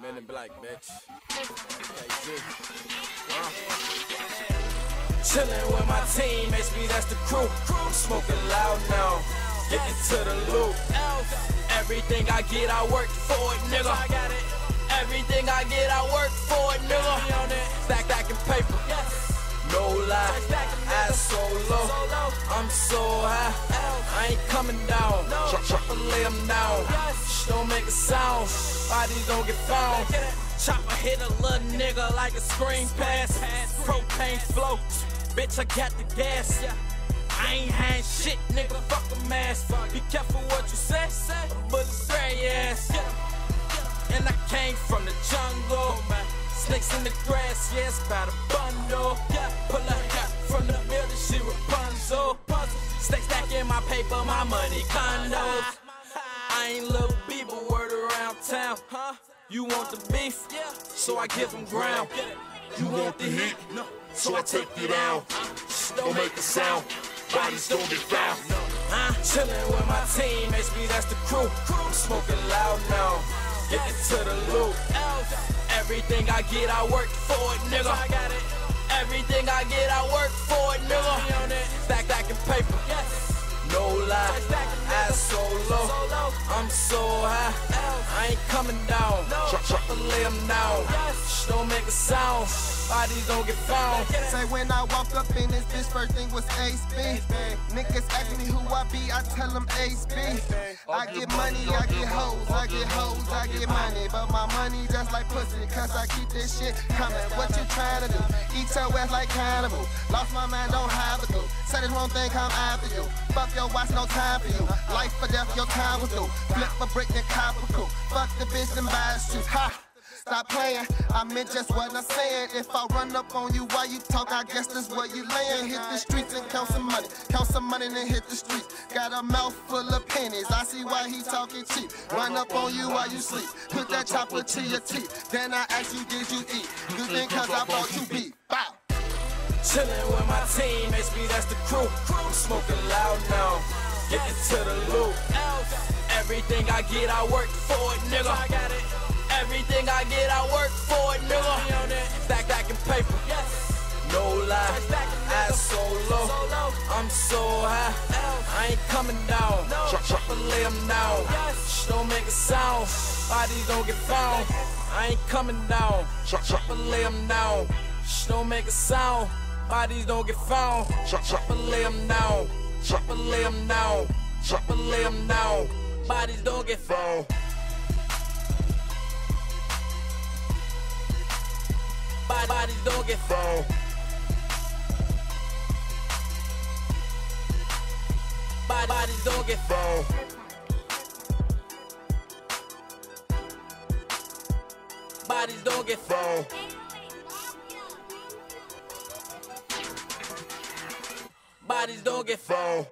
Men in black, bitch. Uh. Chillin' with my team, HB, that's the crew. I'm smoking loud now. Getting to the loop. Everything I get, I work for it, nigga. Everything I get, I work for it, nigga. Stack, stacking paper. No lie, ass so low. I'm so high, lay 'em down. Shh, don't make a sound, bodies don't get found. Chopper hit a little nigga like a screen pass. Propane flow, bitch, I got the gas. I ain't had shit, nigga, fuck a mask. Be careful what you say, bullet spray your ass. And I came from the jungle. Snakes in the grass, it's about a bundle. Pull a hat from the building, she Rapunzel. Stack stacking my paper, my money condos. Ain't little but word around town. Huh? You want the beef, Yeah. so I give them ground. You want the heat, No. so I take you down. Don't make a sound, bodies don't get found. I'm chillin' with my team, HB, that's the crew. I'm smoking loud now, getting to the loop. Everything I get, I work for it, nigga. Everything I get, I work for it, nigga. Stack, stacking paper. No lie, ass so low. I'm so high, I ain't coming down. Chop, lay 'em down. Shh, Don't make a sound, bodies don't get found. Say when I walk up in this bitch, first thing was Ace B. Niggas ask me who I be, I tell them Ace B. I get money, I get hoes, I get hoes, I get money. But my money just like pussy, cause I keep this shit coming. What you trying to do? Eat your ass like cannibal. Lost my mind, don't have a clue. Say this wrong thing, I'm after you. Fuck your watch, no time for you. Life or death, your time was through. Flip a brick, cop a coup. Fuck the bitch and buy a Stop playing, I meant just what I'm saying. If I run up on you while you talk, I guess that's where you laying. Hit the streets and count some money. Count some money, then hit the streets. Got a mouth full of pennies. I see why he talking cheap. Run up on you while you sleep. Put that chopper to your teeth. Then I ask you, did you eat? Good thing cause I bought you beef. Bow. Chillin' with my team, HB, that's the crew. I'm smoking loud now, getting to the loop. Everything I get, I work for it, nigga. Everything I get, I work for it, nigga. Stack, stacking paper. No lie, ass so low. I'm so high, I ain't coming down. Chop, chop, lay 'em down. Shh, Don't make a sound, bodies don't get found. I ain't coming down. Chop, chop, lay 'em down. Shh, Don't make a sound, bodies don't get found. Chop, chop, lay 'em down. Chop, lay 'em down. Chop, lay 'em down. Bodies don't get found. Body- Bodies don't get. Body- Bodies don't get found. Bodies don't get found. Bodies don't get found.